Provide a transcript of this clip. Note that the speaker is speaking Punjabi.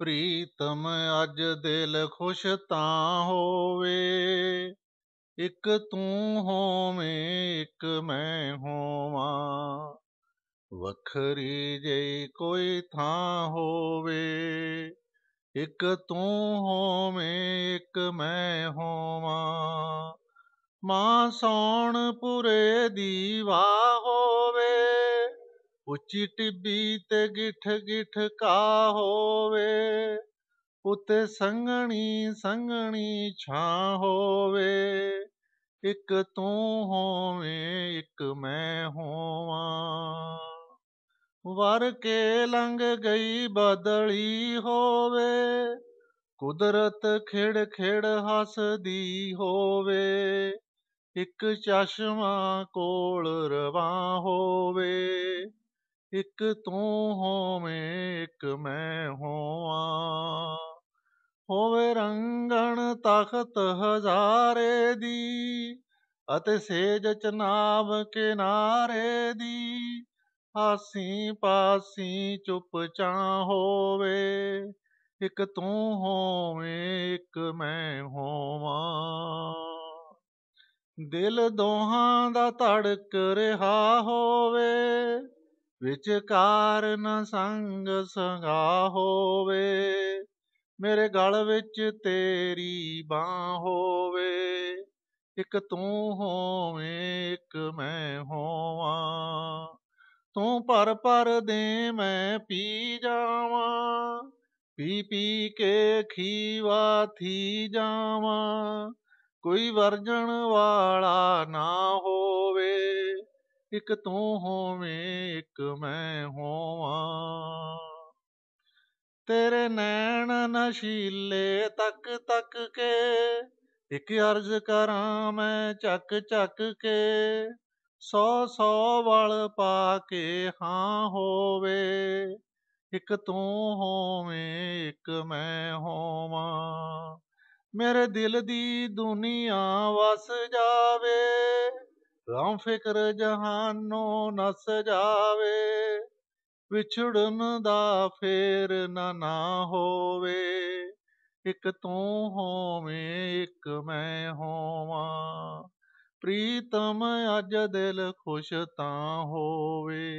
ਪ੍ਰੀਤਮ ਅੱਜ ਦਿਲ ਖੁਸ਼ ਤਾਂ ਹੋਵੇ। ਇੱਕ ਤੂੰ ਹੋਵੇਂ, ਇੱਕ ਮੈਂ ਹੋਵਾਂ। ਵੱਖਰੀ ਜਿਹੀ ਕੋਈ ਥਾਂ ਹੋਵੇ। ਇੱਕ ਤੂੰ ਹੋਵੇਂ, ਇੱਕ ਮੈਂ ਹੋਵਾਂ। ਮਾਂ ਸੌਣ ਪੁਰੇ ਦੀ ਵਾਹ ਹੋਵੇ। ਉੱਚੀ ਟਿੱਬੀ ਤੇ ਗਿੱਠ ਗਿੱਠ ਕਾ ਹੋਵੇ। ਉਤੇ ਸੰਗਣੀ ਸੰਗਣੀ ਛਾਂ ਹੋਵੇ, ਇੱਕ ਤੂੰ ਹੋਵੇਂ, ਇੱਕ ਮੈਂ ਹੋਵਾਂ। ਵਰ ਕੇ ਲੰਘ ਗਈ ਬਦਲੀ ਹੋਵੇ, ਕੁਦਰਤ ਖਿੜ ਖਿੜ ਹੱਸਦੀ ਹੋਵੇ, ਇੱਕ ਚਸ਼ਮਾ ਕੋਲ ਰਵਾਂ ਹੋਵੇ, ਇੱਕ ਤੂੰ ਹੋਵੇਂ, ਇੱਕ ਮੈਂ ਹੋਵਾਂ। ਤਖਤ ਹਜ਼ਾਰੇ ਦੀ ਅਤੇ ਸੇਜ ਚਨਾਬ ਕਿਨਾਰੇ ਦੀ। ਹਾਸੀ ਪਾਸੀ ਚੁੱਪ ਚਾਂ ਹੋਵੇ, ਇੱਕ ਤੂੰ ਹੋਵੇਂ, ਇੱਕ ਮੈਂ ਹੋਵਾਂ। ਦਿਲ ਦੋਹਾਂ ਦਾ ਧੜਕ ਰਿਹਾ ਹੋਵੇ, ਵਿਚਕਾਰ ਨ ਸੰਗ ਸੰਗਾ ਹੋਵੇ। ਮੇਰੇ ਗਲ ਵਿੱਚ ਤੇਰੀ ਬਾਹ ਹੋਵੇ, ਇੱਕ ਤੂੰ ਹੋਵੇਂ, ਇੱਕ ਮੈਂ ਹੋਵਾਂ। ਤੂੰ ਪਰ ਪਰ ਦੇ ਮੈਂ ਪੀ ਜਾਵਾਂ, ਪੀ ਪੀ ਕੇ ਖੀਵਾ ਥੀ ਜਾਵਾਂ। ਕੋਈ ਵਰਜਣ ਵਾਲਾ ਨਾ ਹੋਵੇ, ਇੱਕ ਤੂੰ ਹੋਵੇਂ, ਇੱਕ ਮੈਂ ਹੋਵਾਂ। ਤੇਰੇ ਨੈਣ ਨਸ਼ੀਲੇ ਤੱਕ ਤੱਕ ਕੇ, ਇੱਕ ਅਰਜ਼ ਕਰਾਂ ਮੈਂ ਚੱਕ ਚੱਕ ਕੇ, ਸੌ ਸੌ ਵਲ ਪਾ ਕੇ ਹਾਂ ਹੋਵੇ, ਇੱਕ ਤੂੰ ਹੋਵੇਂ, ਇੱਕ ਮੈਂ ਹੋਵਾਂ। ਮੇਰੇ ਦਿਲ ਦੀ ਦੁਨੀਆ ਵਸ ਜਾਵੇ ਗਮ ਫਿਕਰ ਜਹਾਨੋਂ ਨਸ ਜਾਵੇ ਵਿਛੜਨ ਦਾ ਫੇਰ ਨਾ ਨਾ ਹੋਵੇ। ਇੱਕ ਤੂੰ ਹੋਵੇਂ, ਇੱਕ ਮੈਂ ਹੋਵਾਂ। ਪ੍ਰੀਤਮ ਅੱਜ ਦਿਲ ਖੁਸ਼ ਤਾਂ ਹੋਵੇ।